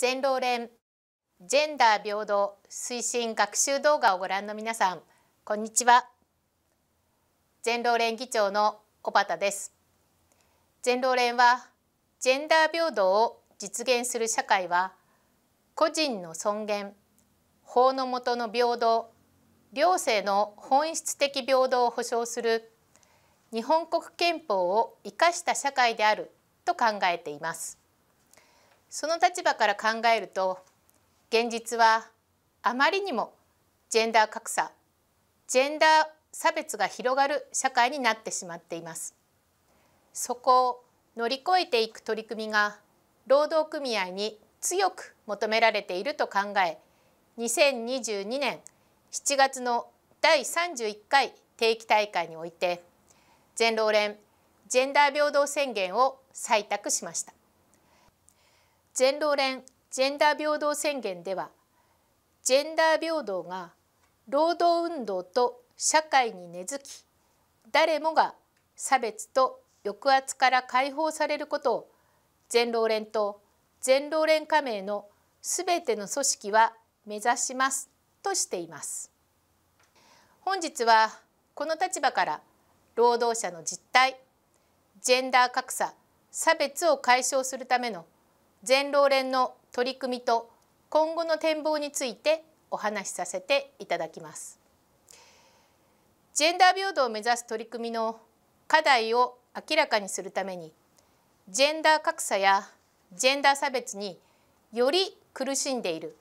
全労連ジェンダー平等推進学習動画をご覧の皆さんこんにちは。全労連議長の小畑です。全労連はジェンダー平等を実現する社会は個人の尊厳法の下の平等両性の本質的平等を保障する日本国憲法を生かした社会であると考えています。その立場から考えると現実はあまりにもジェンダー格差ジェンダー差別が広がる社会になってしまっています。そこを乗り越えていく取り組みが労働組合に強く求められていると考え2022年7月の第31回定期大会において全労連ジェンダー平等宣言を採択しました。全労連ジェンダー平等宣言ではジェンダー平等が労働運動と社会に根付き誰もが差別と抑圧から解放されることを全労連と全労連加盟のすべての組織は目指しますとしています。本日はこの立場から労働者の実態ジェンダー格差差別を解消するための全労連の取り組みと今後の展望についてお話しさせていただきます。ジェンダー平等を目指す取り組みの課題を明らかにするためにジェンダー格差やジェンダー差別により苦しんでいる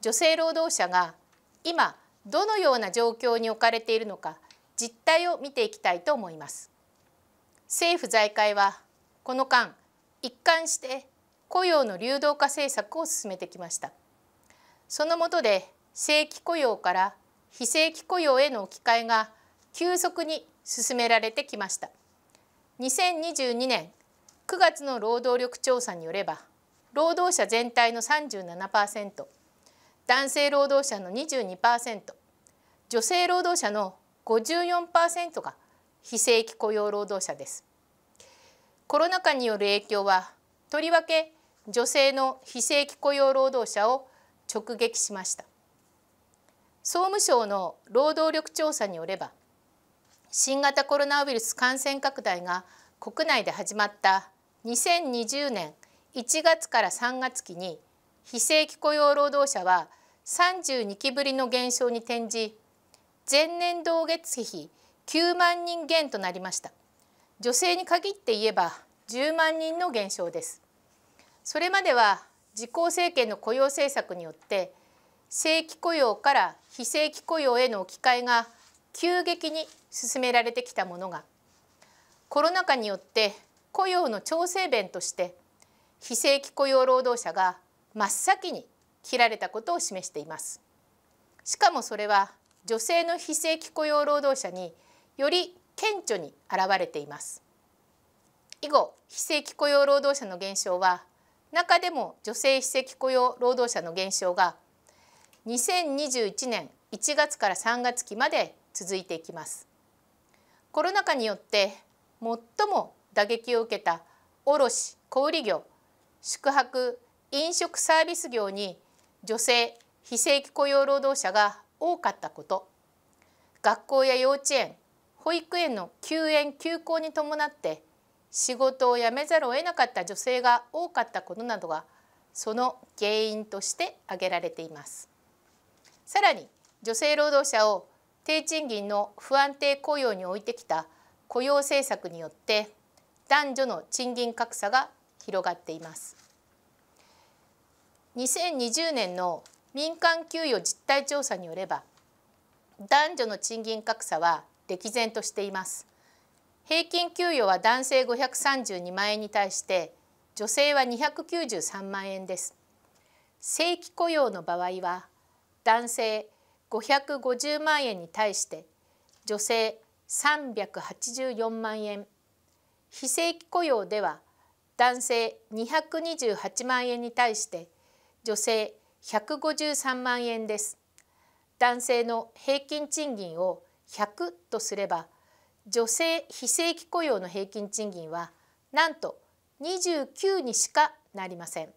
女性労働者が今どのような状況に置かれているのか実態を見ていきたいと思います。政府財界はこの間一貫して雇用の流動化政策を進めてきました。その下で正規雇用から非正規雇用への置き換えが急速に進められてきました。2022年9月の労働力調査によれば労働者全体の37%男性労働者の22%女性労働者の54%が非正規雇用労働者です。コロナ禍による影響はとりわけ女性の非正規雇用労働者を直撃しました。総務省の労働力調査によれば新型コロナウイルス感染拡大が国内で始まった2020年1月から3月期に非正規雇用労働者は32期ぶりの減少に転じ前年同月比9万人減となりました女性に限って言えば10万人の減少ですそれまでは自公政権の雇用政策によって正規雇用から非正規雇用への置き換えが急激に進められてきたものがコロナ禍によって雇用の調整弁として非正規雇用労働者が真っ先に切られたことを示しています。しかもそれは女性の非正規雇用労働者により顕著に現れています。以後非正規雇用労働者の減少は中でも女性非正規雇用労働者の減少が2021年1月から3月期まで続いていきます。コロナ禍によって最も打撃を受けた卸小売業宿泊飲食サービス業に女性非正規雇用労働者が多かったこと学校や幼稚園保育園の休園休校に伴って仕事を辞めざるを得なかった女性が多かったことなどがその原因として挙げられています。さらに女性労働者を低賃金の不安定雇用に置いてきた雇用政策によって男女の賃金格差が広がっています。2020年の民間給与実態調査によれば男女の賃金格差は歴然としています。平均給与は男性532万円に対して女性は293万円です正規雇用の場合は男性550万円に対して女性384万円非正規雇用では男性228万円に対して女性153万円です。男性の平均賃金を100とすれば女性非正規雇用の平均賃金はなんと29にしかなりません。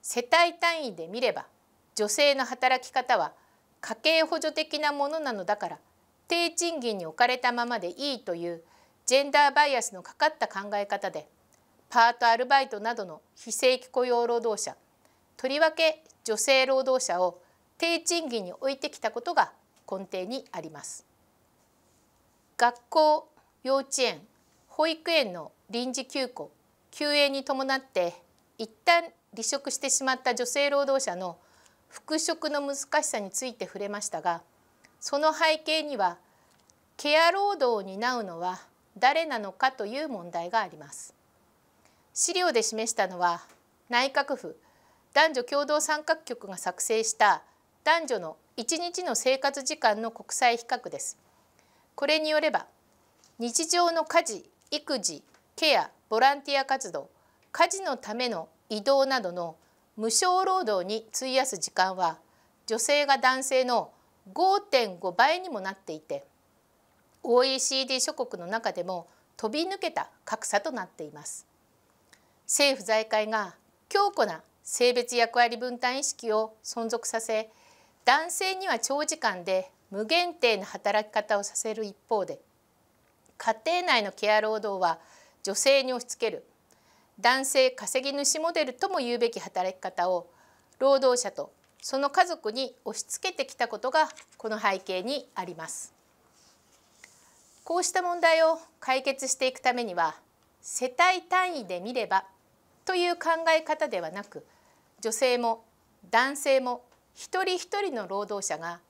世帯単位で見れば女性の働き方は家計補助的なものなのだから低賃金に置かれたままでいいというジェンダーバイアスのかかった考え方でパートアルバイトなどの非正規雇用労働者とりわけ女性労働者を低賃金に置いてきたことが根底にあります。学校幼稚園保育園の臨時休校休園に伴って一旦離職してしまった女性労働者の復職の難しさについて触れましたがその背景にはケア労働を担うのは誰なのかという問題があります。資料で示したのは内閣府男女共同参画局が作成した男女の1日の生活時間の国際比較です。これによれば日常の家事育児ケアボランティア活動家事のための移動などの無償労働に費やす時間は女性が男性の5.5倍にもなっていて OECD 諸国の中でも飛び抜けた格差となっています。政府財界が強固な性別役割分担意識を存続させ男性には長時間で無限定な働き方をさせる一方で家庭内のケア労働は女性に押し付ける男性稼ぎ主モデルとも言うべき働き方を労働者とその家族に押し付けてきたことがこの背景にあります。こうした問題を解決していくためには世帯単位で見ればという考え方ではなく女性も男性も一人一人の労働者が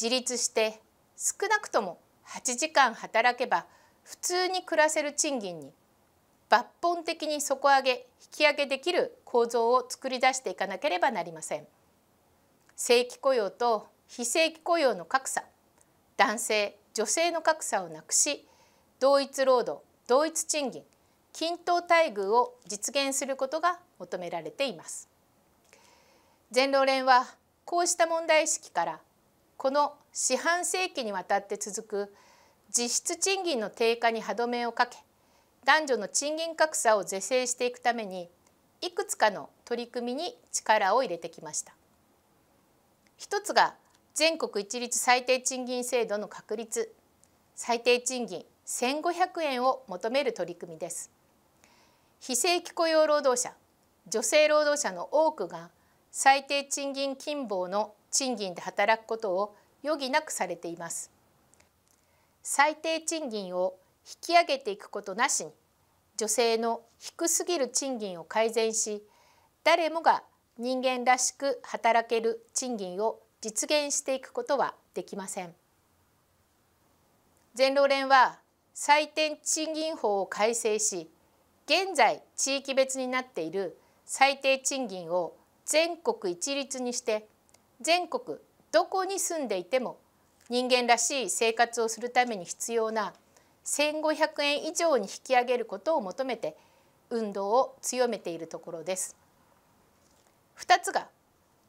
自立して少なくとも8時間働けば普通に暮らせる賃金に抜本的に底上げ引き上げできる構造を作り出していかなければなりません。正規雇用と非正規雇用の格差男性女性の格差をなくし同一労働同一賃金均等待遇を実現することが求められています全労連はこうした問題意識からこの四半世紀にわたって続く実質賃金の低下に歯止めをかけ男女の賃金格差を是正していくためにいくつかの取り組みに力を入れてきました。一つが全国一律最低賃金制度の確立。最低賃金1500円を求める取り組みです。非正規雇用労働者女性労働者の多くが最低賃金金棒の賃金で働くことを余儀なくされています。最低賃金を引き上げていくことなしに女性の低すぎる賃金を改善し誰もが人間らしく働ける賃金を実現していくことはできません。全労連は最低賃金法を改正し現在地域別になっている最低賃金を全国一律にして全国どこに住んでいても人間らしい生活をするために必要な1500円以上に引き上げることを求めて運動を強めているところです。2つが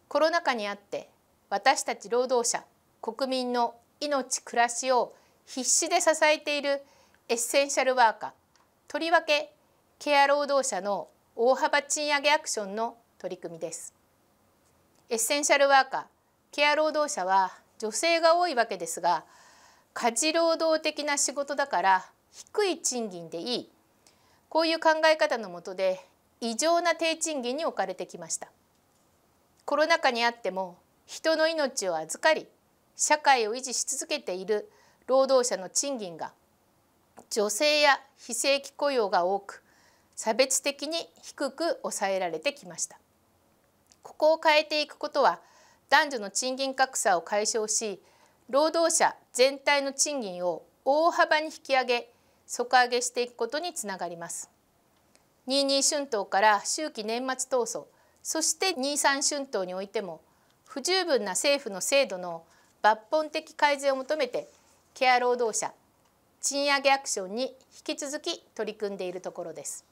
コロナ禍にあって私たち労働者国民の命暮らしを必死で支えているエッセンシャルワーカーとりわけケア労働者の大幅賃上げアクションの取り組みです。エッセンシャルワーカー。ケア労働者は女性が多いわけですが家事労働的な仕事だから低い賃金でいい。こういう考え方のもとで異常な低賃金に置かれてきました。コロナ禍にあっても人の命を預かり社会を維持し続けている労働者の賃金が女性や非正規雇用が多く差別的に低く抑えられてきました。ここを変えていくことは男女の賃金格差を解消し労働者全体の賃金を大幅に引き上げ底上げしていくことにつながります。22春闘から秋季年末闘争そして23春闘においても不十分な政府の制度の抜本的改善を求めてケア労働者賃上げアクションに引き続き取り組んでいるところです。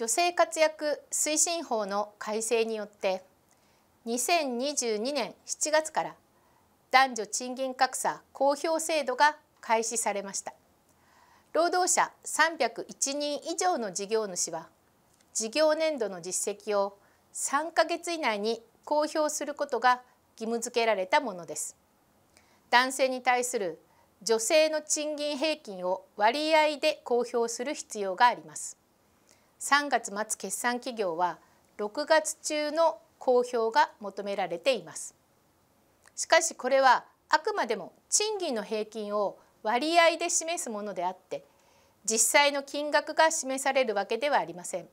女性活躍推進法の改正によって2022年7月から男女賃金格差公表制度が開始されました。労働者301人以上の事業主は事業年度の実績を3ヶ月以内に公表することが義務付けられたものです。男性に対する女性の賃金平均を割合で公表する必要があります。3月末決算企業は6月中の公表が求められています。しかしこれはあくまでも賃金の平均を割合で示すものであって実際の金額が示されるわけではありません。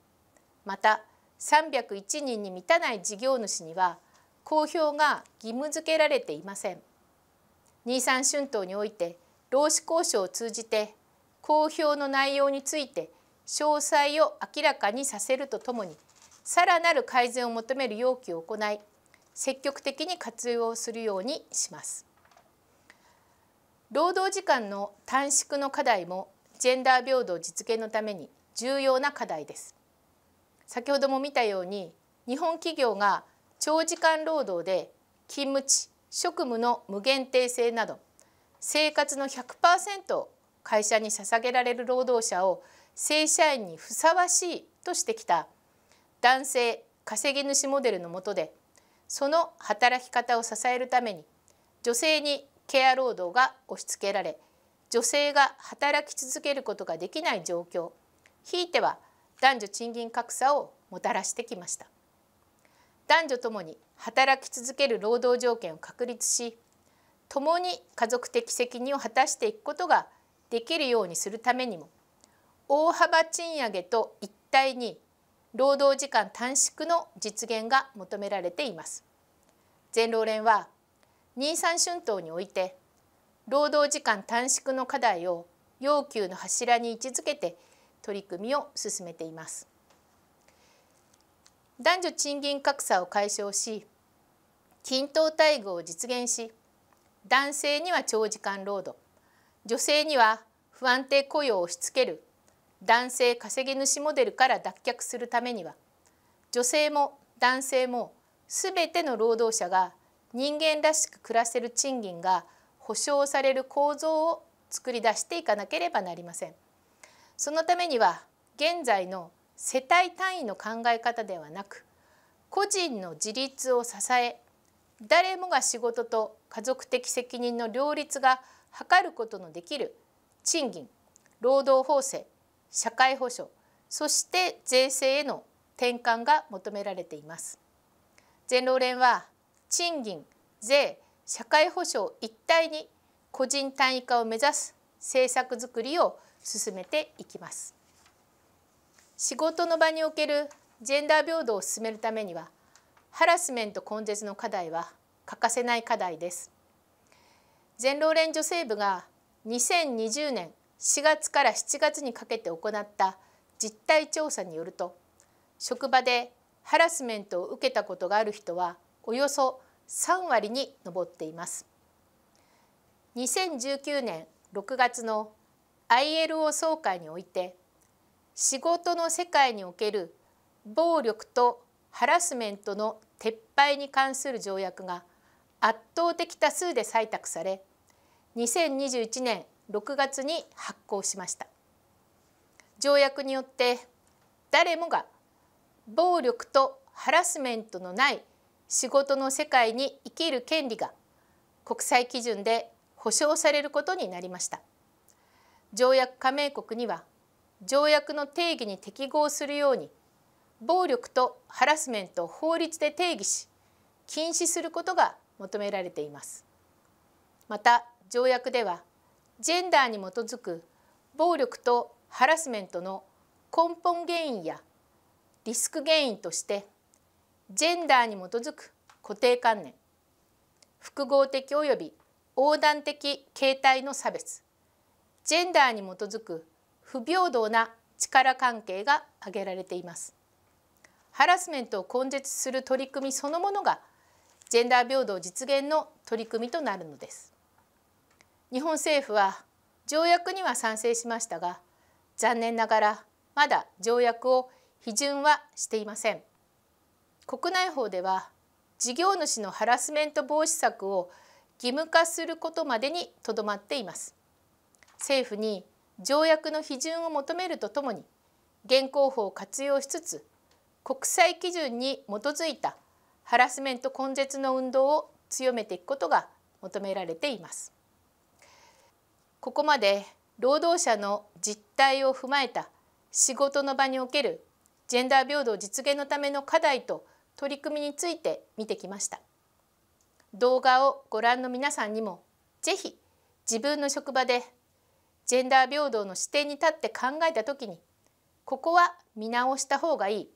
また301人に満たない事業主には公表が義務付けられていません。日産春闘において労使交渉を通じて公表の内容について詳細を明らかにさせるとともにさらなる改善を求める要求を行い積極的に活用するようにします。労働時間の短縮の課題もジェンダー平等実現のために重要な課題です。先ほども見たように日本企業が長時間労働で勤務地職務の無限定性など生活の100%を会社に捧げられる労働者を正社員にふさわしいとしてきた。男性稼ぎ主モデルの下でその働き方を支えるために女性にケア労働が押し付けられ女性が働き続けることができない状況ひいては男女賃金格差をもたらしてきました。男女ともに働き続ける労働条件を確立し共に家族的責任を果たしていくことができるようにするためにも大幅賃上げと一体に労働時間短縮の実現が求められています。全労連は23春闘において労働時間短縮の課題を要求の柱に位置づけて取り組みを進めています。男女賃金格差を解消し均等待遇を実現し男性には長時間労働女性には不安定雇用を押し付ける男性稼ぎ主モデルから脱却するためには女性も男性も全ての労働者が人間らしく暮らせる賃金が保障される構造を作り出していかなければなりません。そのためには現在の世帯単位の考え方ではなく個人の自立を支え誰もが仕事と家族的責任の両立が図ることのできる賃金労働法制社会保障そして税制への転換が求められています。全労連は賃金税社会保障一体に個人単位化を目指す政策づくりを進めていきます。仕事の場におけるジェンダー平等を進めるためにはハラスメント根絶の課題は欠かせない課題です。全労連女性部が2020年4月から7月にかけて行った実態調査によると職場でハラスメントを受けたことがある人はおよそ3割に上っています。2019年6月の ILO 総会において仕事の世界における暴力とハラスメントの撤廃に関する条約が圧倒的多数で採択され2021年6月に発効しました。条約によって誰もが暴力とハラスメントのない仕事の世界に生きる権利が国際基準で保障されることになりました。条約加盟国には条約の定義に適合するように暴力とハラスメントを法律で定義し禁止することが求められています。また条約ではジェンダーに基づく暴力とハラスメントの根本原因やリスク原因としてジェンダーに基づく固定観念複合的及び横断的形態の差別ジェンダーに基づく不平等な力関係が挙げられています。ハラスメントを根絶する取り組みそのものがジェンダー平等実現の取り組みとなるのです。日本政府は条約には賛成しましたが残念ながらまだ条約を批准はしていません。国内法では事業主のハラスメント防止策を義務化することまでにとどまっています。政府に条約の批准を求めるとともに現行法を活用しつつ国際基準に基づいたハラスメント根絶の運動を強めていくことが求められています。ここまで労働者の実態を踏まえた仕事の場におけるジェンダー平等実現のための課題と取り組みについて見てきました動画をご覧の皆さんにもぜひ自分の職場でジェンダー平等の視点に立って考えた時にここは見直した方がいい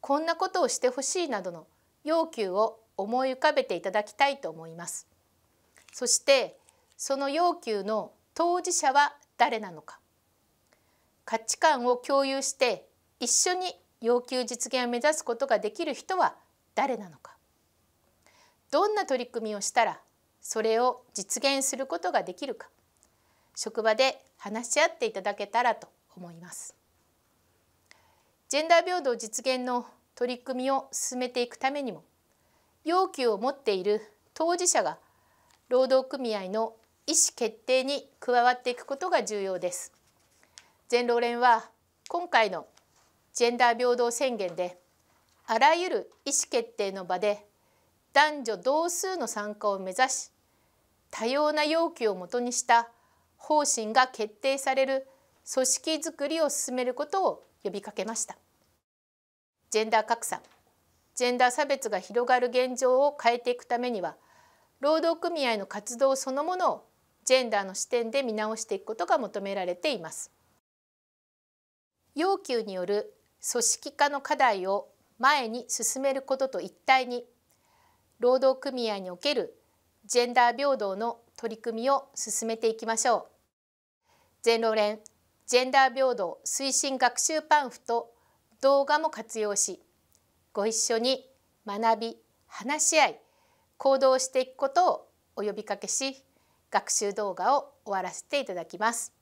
こんなことをしてほしいなどの要求を思い浮かべていただきたいと思います。そしてその要求の当事者は誰なのか。価値観を共有して一緒に要求実現を目指すことができる人は誰なのか。どんな取り組みをしたらそれを実現することができるか。職場で話し合っていただけたらと思います。ジェンダー平等実現の取り組みを進めていくためにも要求を持っている当事者が労働組合の意思決定に加わっていくことが重要です。全労連は今回のジェンダー平等宣言であらゆる意思決定の場で男女同数の参加を目指し多様な要求をもとにした方針が決定される組織づくりを進めることを呼びかけましたジェンダー格差ジェンダー差別が広がる現状を変えていくためには労働組合の活動そのものをジェンダーの視点で見直していくことが求められています要求による組織化の課題を前に進めることと一体に労働組合におけるジェンダー平等の取り組みを進めていきましょう。全労連ジェンダー平等推進学習パンフと動画も活用しご一緒に学び話し合い行動していくことをお呼びかけし学習動画を終わらせていただきます。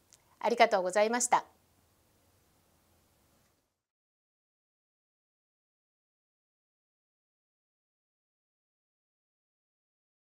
ありがとうございました。